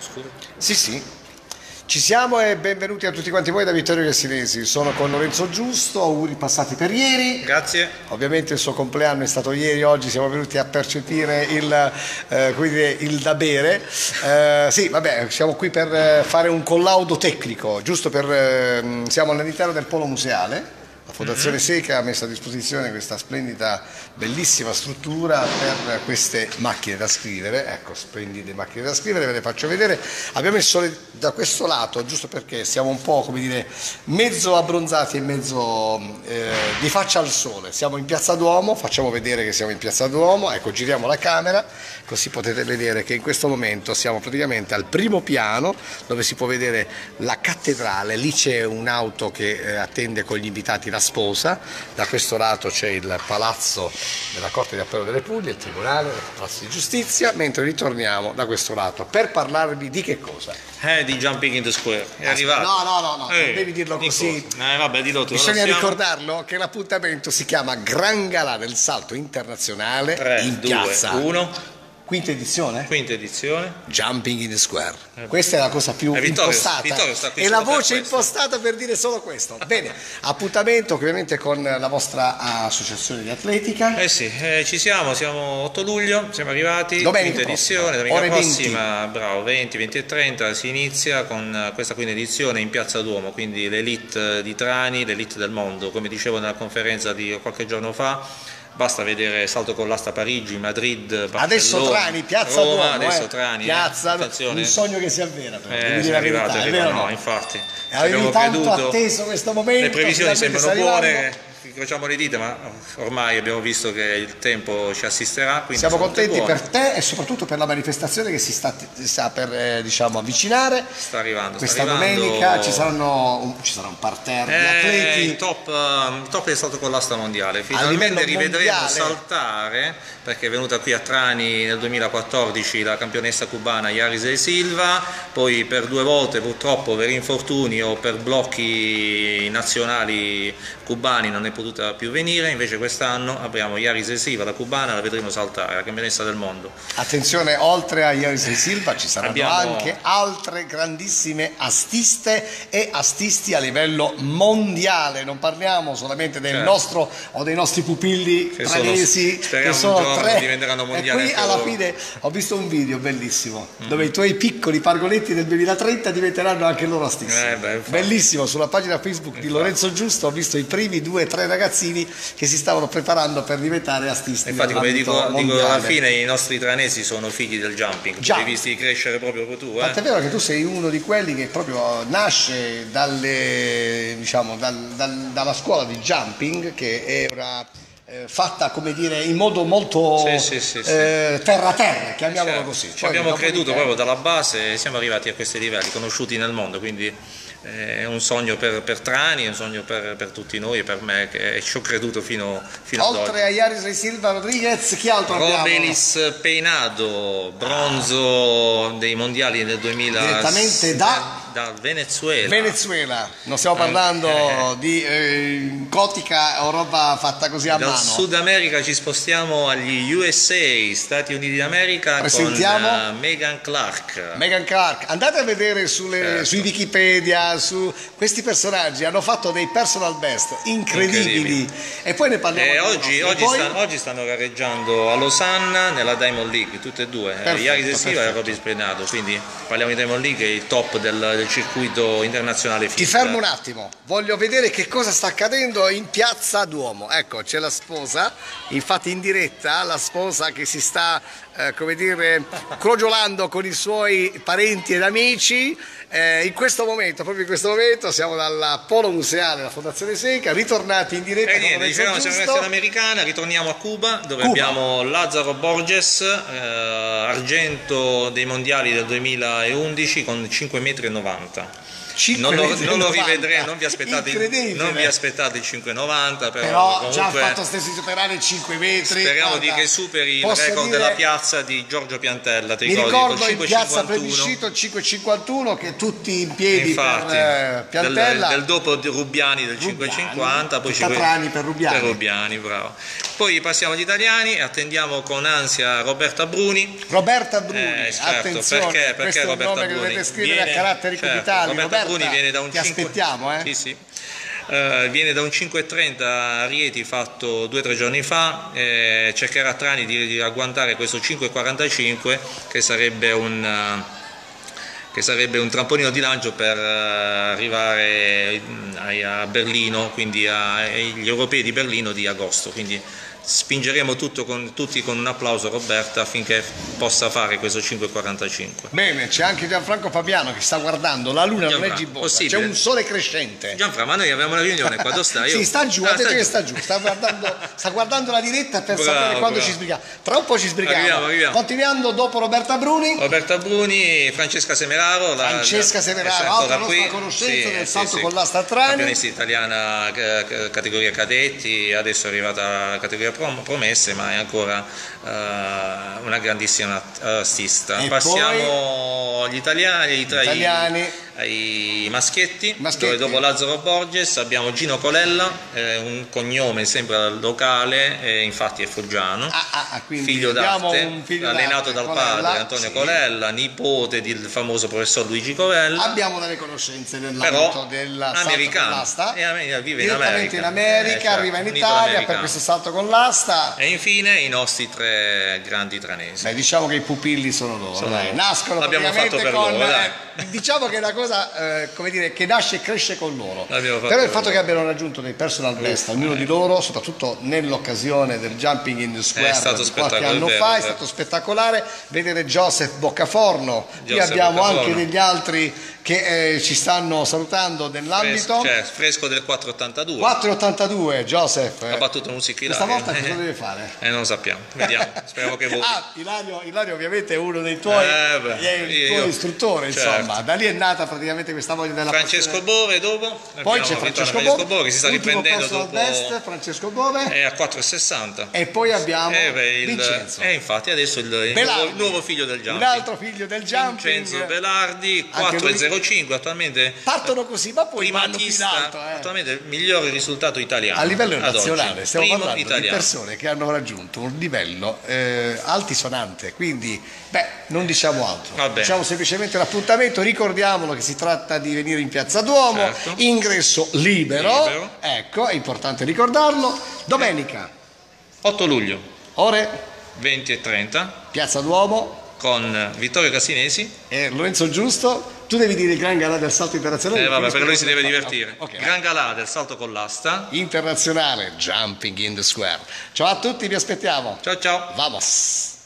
scusa. Sì, sì. Ci siamo e benvenuti a tutti quanti voi da Vittorio Cassinesi. Sono con Lorenzo Giusto, auguri passati per ieri. Grazie. Ovviamente il suo compleanno è stato ieri, oggi siamo venuti a percepire il, eh, dire, il da bere. Eh, sì, vabbè, siamo qui per eh, fare un collaudo tecnico, giusto per... eh, siamo all'interno del polo museale. La Fondazione Mhm. Seca ha messo a disposizione questa splendida, bellissima struttura per queste macchine da scrivere, ecco, splendide macchine da scrivere, ve le faccio vedere. Abbiamo messo le- da questo lato, giusto perché siamo un po', come dire, mezzo abbronzati e mezzo eh, di faccia al sole. Siamo in Piazza Duomo, facciamo vedere che siamo in Piazza Duomo, ecco, giriamo la camera, così potete vedere che in questo momento siamo praticamente al primo piano, dove si può vedere la cattedrale, lì c'è un'auto che eh, attende con gli invitati la sposa, da questo lato c'è il palazzo della Corte di Appello delle Puglie, il Tribunale, il Palazzo di Giustizia, mentre ritorniamo da questo lato per parlarvi di che cosa? Eh, di Jumping in the Square. È arrivato. No, no, no, no, Eh, non devi dirlo di così. Eh, vabbè, dillo tu. Bisogna Allora, ricordarlo che l'appuntamento si chiama Gran Galà del Salto Internazionale 3, in 2, piazza. 1, Quinta edizione? quinta edizione. Jumping in the Square. Questa è la cosa più Eh, Vittorio- impostata. Vittorio è la per voce questo. impostata per dire solo questo. Bene, appuntamento ovviamente con la vostra associazione di atletica. Eh sì, eh, ci siamo, siamo 8 luglio, siamo arrivati, Domenica quinta prossima, edizione, domenica ore 20. prossima, bravo, 20, 20 e 30 si inizia con eh, questa quinta edizione in Piazza Duomo, quindi l'elite di Trani, l'elite del mondo, come dicevo nella conferenza di qualche giorno fa, basta vedere salto con l'asta Parigi, Madrid, Barcellona, Adesso Trani, Piazza Roma, Duomo, adesso eh. Trani, eh. Piazza, attenzione. un sogno che si avvera, però, Eh, devi verità, arrivati, è arrivati, vero o no, no? infatti. Avevi tanto creduto. atteso questo momento. Le previsioni sembrano buone. Incrociamo le dita, ma ormai abbiamo visto che il tempo ci assisterà. Siamo contenti per te e soprattutto per la manifestazione che si sta, si sta per eh, diciamo, avvicinare. Sta arrivando. Questa sta arrivando... domenica ci, saranno un, ci sarà un parterre di Eh, atleti. il top, eh, il top è stato con l'asta mondiale. Finalmente rivedremo mondiale. saltare perché è venuta qui a Trani nel 2014 la campionessa cubana Yaris De Silva, poi per due volte purtroppo per infortuni o per blocchi nazionali cubani non è potuta più venire, invece quest'anno abbiamo Yaris De Silva, la cubana, la vedremo saltare, la campionessa del mondo. Attenzione, oltre a Iaris e Silva ci saranno Abbiamo- anche altre grandissime astiste e astisti a livello mondiale. Non parliamo solamente del Certo. nostro o dei nostri pupilli Che sono- che sono tre. diventeranno e mondiali qui anche alla loro. fine ho visto un video bellissimo dove i tuoi piccoli pargoletti del 2030 diventeranno anche loro astisti. Eh, beh, infatti. Bellissimo, sulla pagina Facebook di Lorenzo Giusto ho visto i primi due o tre ragazzini che si stavano preparando per diventare astisti. Infatti, come dico, dico alla fine, i nostri tranesi sono figli del jumping, Già. li hai visti crescere proprio tu. Eh? Tant'è vero che tu sei uno di quelli che proprio nasce dalle, diciamo, dal- dal- dalla scuola di jumping che era eh, fatta come dire in modo molto Sì, sì, sì, eh, terra terra, chiamiamolo Certo, così. Ci Poi abbiamo creduto proprio dalla base e siamo arrivati a questi livelli, conosciuti nel mondo, quindi è un sogno per, per Trani, è un sogno per, per tutti noi e per me che ci ho creduto fino, fino ad Oltre oggi. a Yaris e Silva Rodriguez, chi altro abbiamo? Robelis Peinado, bronzo dei mondiali nel 2000 Direttamente da- dal Venezuela. Venezuela, non stiamo parlando di eh, gotica o roba fatta così a Dal mano. Sud America ci spostiamo agli USA, Stati Uniti d'America, con Presentiamo eh, Megan Clark. Megan Clark, andate a vedere sulle- Certo. sui Wikipedia, su questi personaggi hanno fatto dei personal best incredibili, Incredibili. e poi ne parliamo E anche oggi, oggi poi- stanno, oggi stanno gareggiando a Losanna nella Diamond League, tutte e due, Perfetto, Iari Silva e. Robby Splenato, quindi parliamo di Diamond League, il top del, del circuito internazionale Ti FIBA. fermo un attimo, voglio vedere che cosa sta accadendo in piazza Duomo. Ecco, c'è la sposa, infatti in diretta, la sposa che si sta, eh, come dire, crogiolando con i suoi parenti ed amici. Eh, in questo momento, proprio in questo momento, siamo dal Polo Museale della Fondazione Seca, ritornati in diretta. Eh, niente, diciamo c'è una Fondazione americana, ritorniamo a Cuba, dove Cuba. abbiamo Lazzaro Borges, eh, argento dei mondiali del 2011 con 5,90 metri. 5, non, non lo rivedremo, non vi aspettate, non vi aspettate il 5,90, però, però comunque, già ha fatto stessi superare i 5 metri. Speriamo guarda, di che superi il record dire, della piazza di Giorgio Piantella. Ti mi ricordo in piazza Plebiscito 5,51 che tutti in piedi Infatti, per eh, Piantella. Del, del dopo di Rubiani del 5,50, poi 5, per Rubiani. Per Rubiani, bravo. Poi passiamo agli italiani, attendiamo con ansia Roberta Bruni. Roberta Bruni, Eh, certo, attenzione, perché, perché Roberta nome Bruni? dovete scrivere Viene- a caratteri certo, capitali. Roberta, Bruni viene da un ti 5 aspettiamo, eh? Sì, sì. Eh, viene da un 5.30 a Rieti fatto due o tre giorni fa, eh, cercherà Trani di, di agguantare questo 5.45 che sarebbe un, che sarebbe un trampolino di lancio per eh, arrivare mm, a Berlino, quindi agli europei di Berlino di agosto. Quindi spingeremo tutto con- tutti con un applauso Roberta affinché possa fare questo 5.45. Bene, c'è anche Gianfranco Fabiano che sta guardando la luna non è Gianfranco, gibbosa, c'è un sole crescente. Gianfra, ma noi abbiamo una riunione qua, dove stai? Sì, sta giù, Ah, detto che sta giù, sta guardando, sta guardando la diretta per Bravo, sapere quando bravo. ci sbrighiamo. Tra un po' ci sbrighiamo. Arriviamo, arriviamo. Continuando dopo Roberta Bruni, Roberta Bruni, Francesca Semeraro. la- Francesca la- Semeraro, altra nostra conoscenza del salto con l'asta Trani. Campionessa italiana eh, categoria cadetti, adesso è arrivata alla categoria promesse, ma è ancora eh, una grandissima artista. E Passiamo agli italiani, tra i- Italiani. ai maschietti, Maschietti. dove dopo Lazzaro Borges abbiamo Gino Colella, eh, un cognome sembra locale, e infatti è foggiano Ah, ah, ah, figlio abbiamo d'arte, figlio allenato dal Colella, padre Antonio sì. Colella, nipote del famoso professor Luigi Colella, Abbiamo delle conoscenze nell'ambito della salto con americano, l'asta. vive in America, in America, Eh, certo, arriva in un Italia per questo salto con l'asta. E infine i nostri tre grandi tranesi. Beh, diciamo che i pupilli sono loro, Sono dai. loro. nascono L'abbiamo praticamente fatto per con, loro, dai. eh, diciamo che è una cosa eh, come dire che nasce e cresce con loro. Però il fatto che abbiano raggiunto dei personal best, ognuno di loro, soprattutto nell'occasione del Jumping in the Square qualche anno fa, è stato spettacolare vedere Joseph Boccaforno. Qui abbiamo anche degli altri che eh, ci stanno salutando nell'ambito. Fresco, cioè, fresco del 482. 482 Joseph. Ha battuto musica Questa Ilaria. volta cosa deve fare? Eh, non lo sappiamo, vediamo, speriamo che voti. Ah, Ilario, Ilario ovviamente è uno dei tuoi, Eh, beh, io- istruttore, certo. insomma. Da lì è nata praticamente questa voglia della Francesco. Bove dopo, Poi c'è Francesco Francesco Bove, che si sta riprendendo dopo best, Francesco Bove. è a 4,60 E poi abbiamo Eh, beh, il- Vincenzo. eh, infatti adesso il, il nuovo, figlio del. Un altro figlio del jumping. Vincenzo lui- 4,05 attualmente Partono così, ma poi vanno più in alto. eh. attualmente il migliore risultato italiano A livello nazionale stiamo Primo parlando di italiano. persone che hanno raggiunto un livello eh, altisonante, quindi beh, non diciamo altro, Vabbè. diciamo semplicemente l'appuntamento, ricordiamolo che si tratta di venire in Piazza Duomo, Certo. ingresso libero, Libero. ecco, è importante ricordarlo, domenica, 8 luglio ore, 20 e 30 Piazza Duomo con Vittorio Casinesi e Lorenzo Giusto, tu devi dire il gran galà del salto internazionale. eh, vabbè, perché lui si deve divertire fa. Ok, Gran Galà del salto con l'asta internazionale, Jumping in the Square. Ciao a tutti, vi aspettiamo. ciao ciao Vamos!